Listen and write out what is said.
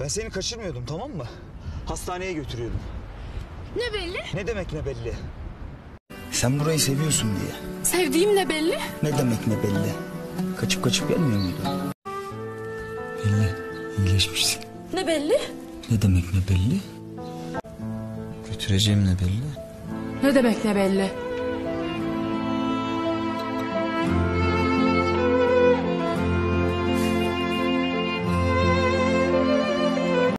Ben seni kaçırmıyordum tamam mı? Hastaneye götürüyordum. Ne belli? Ne demek ne belli? Sen burayı seviyorsun diye. Sevdiğim ne belli? Ne demek ne belli? Kaçıp kaçıp gelmiyor muydu? Belli. iyileşmişsin. Ne belli? Ne demek ne belli? Götüreceğim ne belli? Ne demek ne belli?